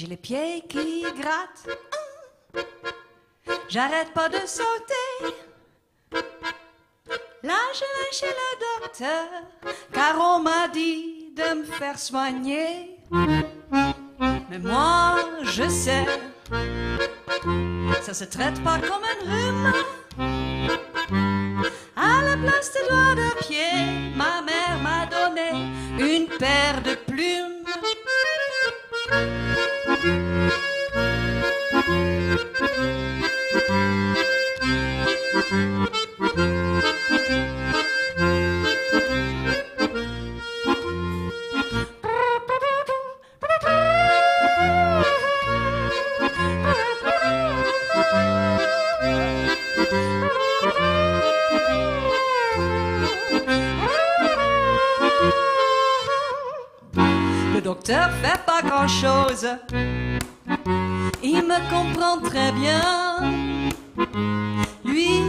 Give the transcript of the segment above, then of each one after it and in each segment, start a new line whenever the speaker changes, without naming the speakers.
J'ai les pieds qui grattent. J'arrête pas de sauter. Là, je vais chez le docteur, car on m'a dit de me faire soigner. Mais moi, je sais, ça se traite pas comme un rhume. À la place des doigts de pied, ma mère m'a donné une paire de plumes. Música Le docteur fait pas grand chose. Il me comprend très bien. Lui,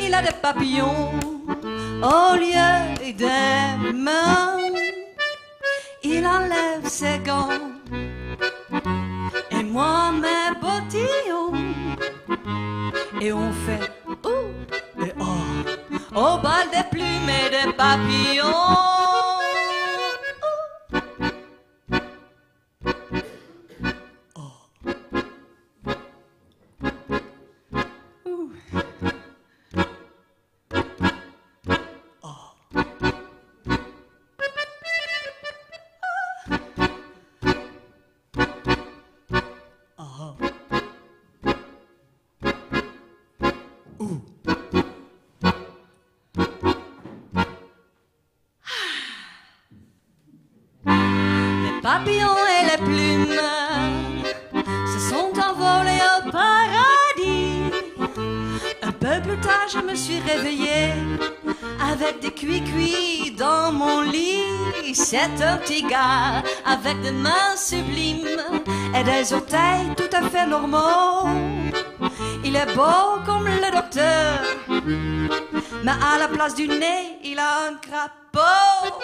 il a des papillons au lieu des mains. Il enlève ses gants et moi mes bottillons. Et on fait ouh et oh au bal des plumes et des papillons. Les papillons et les plumes se sont envolés au paradis. Un peu plus tard, je me suis réveillée avec des cuits-cuits dans mon lit. C'est un petit gars avec des mains sublimes et des orteils tout à fait normaux il est beau comme le docteur. Mais à la place du nez, il a un crapaud.